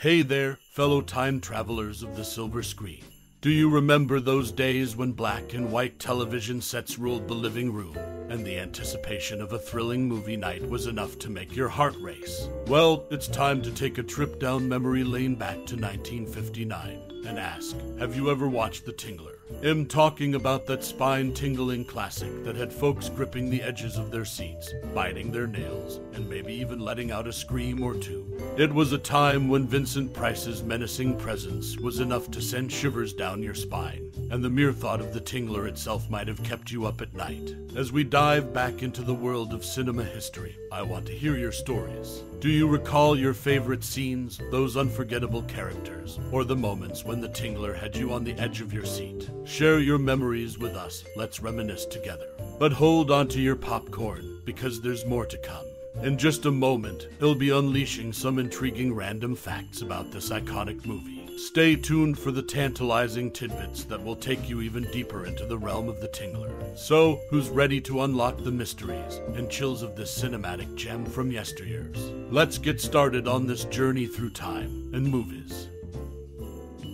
Hey there, fellow time travelers of the silver screen. Do you remember those days when black and white television sets ruled the living room, and the anticipation of a thrilling movie night was enough to make your heart race? Well, it's time to take a trip down memory lane back to 1959 and ask Have you ever watched The Tingler? I'm talking about that spine tingling classic that had folks gripping the edges of their seats, biting their nails, and maybe even letting out a scream or two. It was a time when Vincent Price's menacing presence was enough to send shivers down your spine, and the mere thought of the Tingler itself might have kept you up at night. As we dive back into the world of cinema history, I want to hear your stories. Do you recall your favorite scenes, those unforgettable characters, or the moments when the Tingler had you on the edge of your seat? Share your memories with us. Let's reminisce together. But hold on to your popcorn, because there's more to come. In just a moment, he'll be unleashing some intriguing random facts about this iconic movie. Stay tuned for the tantalizing tidbits that will take you even deeper into the realm of the Tingler. So, who's ready to unlock the mysteries and chills of this cinematic gem from yesteryears? Let's get started on this journey through time and movies.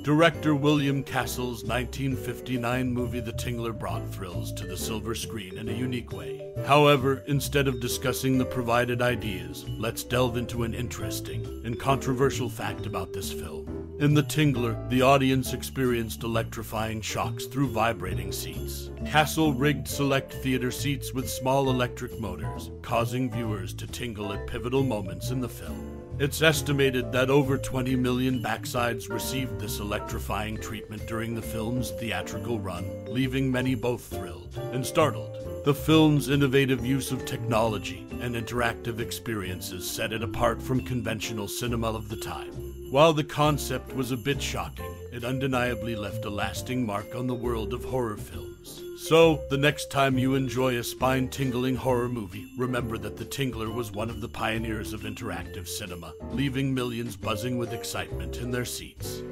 Director William Castle's 1959 movie The Tingler brought thrills to the silver screen in a unique way. However, instead of discussing the provided ideas, let's delve into an interesting and controversial fact about this film. In The Tingler, the audience experienced electrifying shocks through vibrating seats. Castle rigged select theater seats with small electric motors, causing viewers to tingle at pivotal moments in the film. It's estimated that over 20 million backsides received this electrifying treatment during the film's theatrical run, leaving many both thrilled and startled. The film's innovative use of technology and interactive experiences set it apart from conventional cinema of the time. While the concept was a bit shocking, it undeniably left a lasting mark on the world of horror films. So, the next time you enjoy a spine tingling horror movie, remember that The Tingler was one of the pioneers of interactive cinema, leaving millions buzzing with excitement in their seats.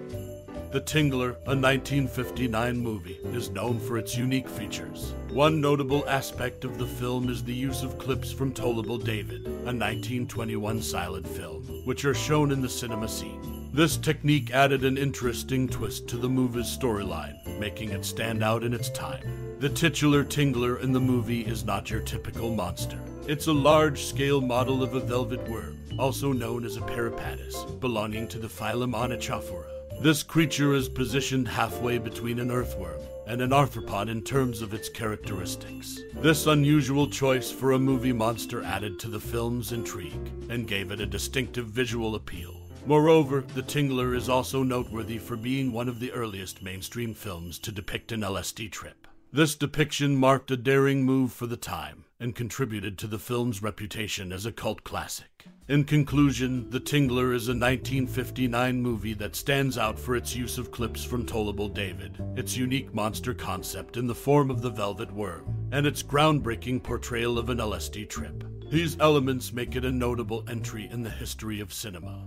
The Tingler, a 1959 movie, is known for its unique features. One notable aspect of the film is the use of clips from Tol'able David, a 1921 silent film, which are shown in the cinema scene. This technique added an interesting twist to the movie's storyline, making it stand out in its time. The titular Tingler in the movie is not your typical monster. It's a large scale model of a velvet worm, also known as a peripatus, belonging to the phylum Onychophora. This creature is positioned halfway between an earthworm and an arthropod in terms of its characteristics. This unusual choice for a movie monster added to the film's intrigue and gave it a distinctive visual appeal. Moreover, The Tingler is also noteworthy for being one of the earliest mainstream films to depict an LSD trip. This depiction marked a daring move for the time and contributed to the film's reputation as a cult classic. In conclusion, The Tingler is a 1959 movie that stands out for its use of clips from Tol'able David, its unique monster concept in the form of the velvet worm, and its groundbreaking portrayal of an LSD trip. These elements make it a notable entry in the history of cinema.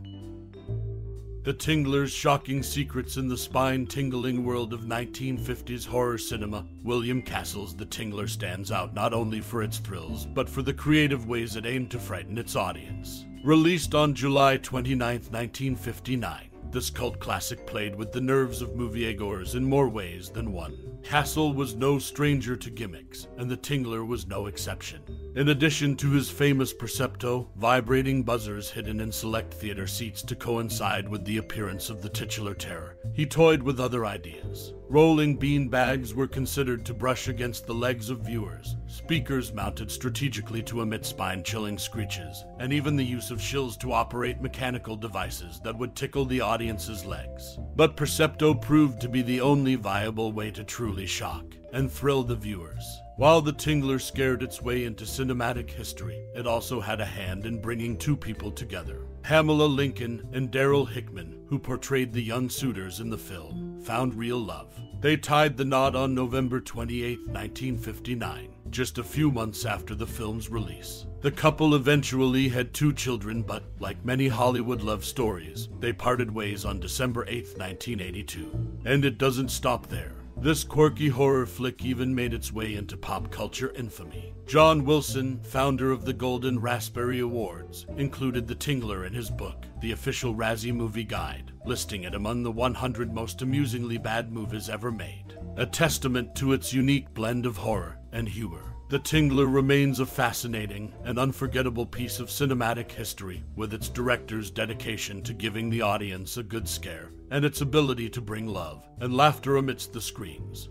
The Tingler's shocking secrets in the spine tingling world of 1950s horror cinema, William Castle's The Tingler stands out not only for its thrills, but for the creative ways it aimed to frighten its audience. Released on July 29, 1959, this cult classic played with the nerves of moviegoers in more ways than one. Castle was no stranger to gimmicks, and the Tingler was no exception. In addition to his famous Percepto, vibrating buzzers hidden in select theater seats to coincide with the appearance of the titular terror, he toyed with other ideas. Rolling bean bags were considered to brush against the legs of viewers, speakers mounted strategically to emit spine chilling screeches, and even the use of shills to operate mechanical devices that would tickle the audience's legs. But Percepto proved to be the only viable way to truly shock and thrill the viewers. While The Tingler scared its way into cinematic history, it also had a hand in bringing two people together. Pamela Lincoln and Darryl Hickman, who portrayed the young suitors in the film, found real love. They tied the knot on November 28, 1959, just a few months after the film's release. The couple eventually had two children, but like many Hollywood love stories, they parted ways on December 8, 1982. And it doesn't stop there. This quirky horror flick even made its way into pop culture infamy. John Wilson, founder of the Golden Raspberry Awards, included The Tingler in his book, The Official Razzie Movie Guide, listing it among the 100 most amusingly bad movies ever made, a testament to its unique blend of horror and humor. The Tingler remains a fascinating and unforgettable piece of cinematic history, with its director's dedication to giving the audience a good scare and its ability to bring love and laughter amidst the screams.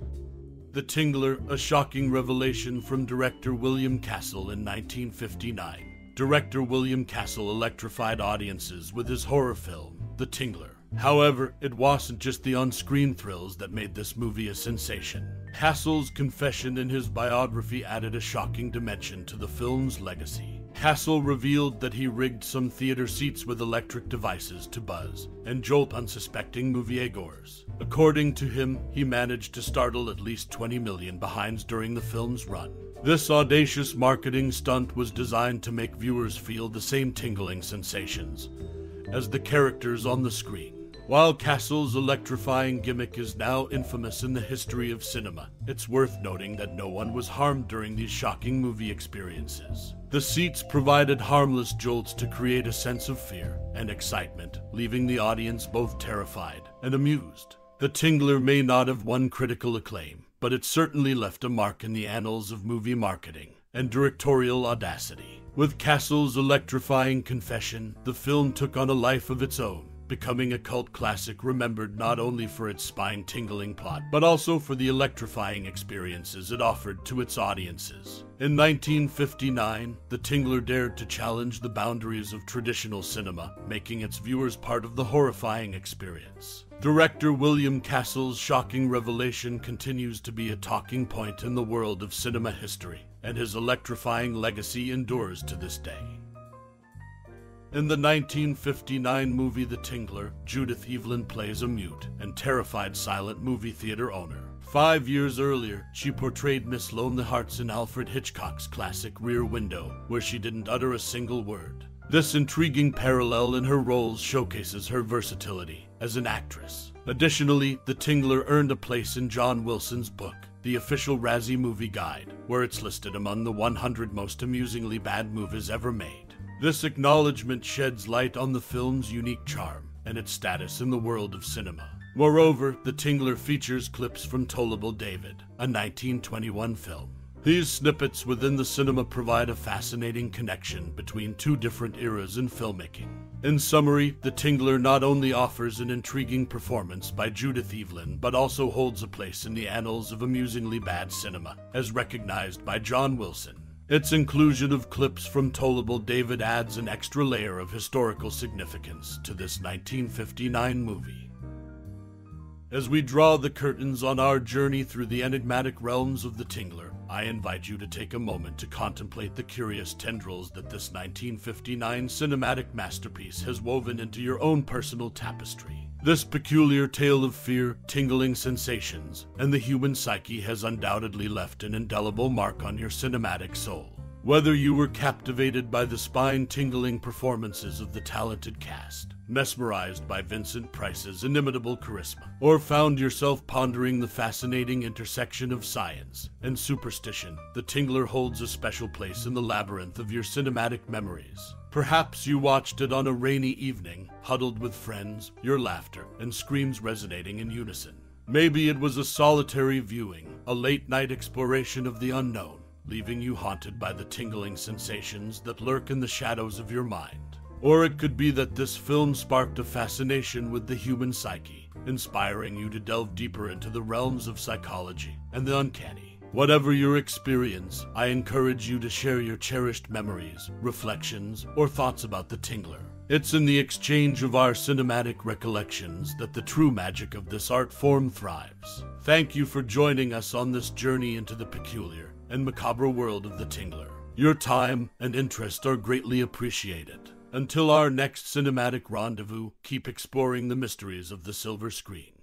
The Tingler, a shocking revelation from director William Castle in 1959. Director William Castle electrified audiences with his horror film, The Tingler. However, it wasn't just the on screen thrills that made this movie a sensation. Castle's confession in his biography added a shocking dimension to the film's legacy. Castle revealed that he rigged some theater seats with electric devices to buzz and jolt unsuspecting moviegoers. According to him, he managed to startle at least 20 million behinds during the film's run. This audacious marketing stunt was designed to make viewers feel the same tingling sensations as the characters on the screen. While Castle's electrifying gimmick is now infamous in the history of cinema, it's worth noting that no one was harmed during these shocking movie experiences. The seats provided harmless jolts to create a sense of fear and excitement, leaving the audience both terrified and amused. The Tingler may not have won critical acclaim, but it certainly left a mark in the annals of movie marketing and directorial audacity. With Castle's electrifying confession, the film took on a life of its own becoming a cult classic remembered not only for its spine tingling plot, but also for the electrifying experiences it offered to its audiences. In 1959, The Tingler dared to challenge the boundaries of traditional cinema, making its viewers part of the horrifying experience. Director William Castle's shocking revelation continues to be a talking point in the world of cinema history, and his electrifying legacy endures to this day. In the 1959 movie The Tingler, Judith Evelyn plays a mute and terrified silent movie theater owner. Five years earlier, she portrayed Miss Lonely Hearts in Alfred Hitchcock's classic Rear Window, where she didn't utter a single word. This intriguing parallel in her roles showcases her versatility as an actress. Additionally, The Tingler earned a place in John Wilson's book, The Official Razzie Movie Guide, where it's listed among the 100 most amusingly bad movies ever made. This acknowledgement sheds light on the film's unique charm and its status in the world of cinema. Moreover, The Tingler features clips from Tol'able David, a 1921 film. These snippets within the cinema provide a fascinating connection between two different eras in filmmaking. In summary, The Tingler not only offers an intriguing performance by Judith Evelyn, but also holds a place in the annals of amusingly bad cinema, as recognized by John Wilson. Its inclusion of clips from Tol'able David adds an extra layer of historical significance to this 1959 movie. As we draw the curtains on our journey through the enigmatic realms of the Tingler, I invite you to take a moment to contemplate the curious tendrils that this 1959 cinematic masterpiece has woven into your own personal tapestry. This peculiar tale of fear, tingling sensations, and the human psyche has undoubtedly left an indelible mark on your cinematic soul. Whether you were captivated by the spine tingling performances of the talented cast, mesmerized by Vincent Price's inimitable charisma, or found yourself pondering the fascinating intersection of science and superstition, the Tingler holds a special place in the labyrinth of your cinematic memories. Perhaps you watched it on a rainy evening, huddled with friends, your laughter and screams resonating in unison. Maybe it was a solitary viewing, a late night exploration of the unknown, leaving you haunted by the tingling sensations that lurk in the shadows of your mind. Or it could be that this film sparked a fascination with the human psyche, inspiring you to delve deeper into the realms of psychology and the uncanny. Whatever your experience, I encourage you to share your cherished memories, reflections, or thoughts about the Tingler. It's in the exchange of our cinematic recollections that the true magic of this art form thrives. Thank you for joining us on this journey into the peculiar and macabre world of the Tingler. Your time and interest are greatly appreciated. Until our next cinematic rendezvous, keep exploring the mysteries of the silver screen.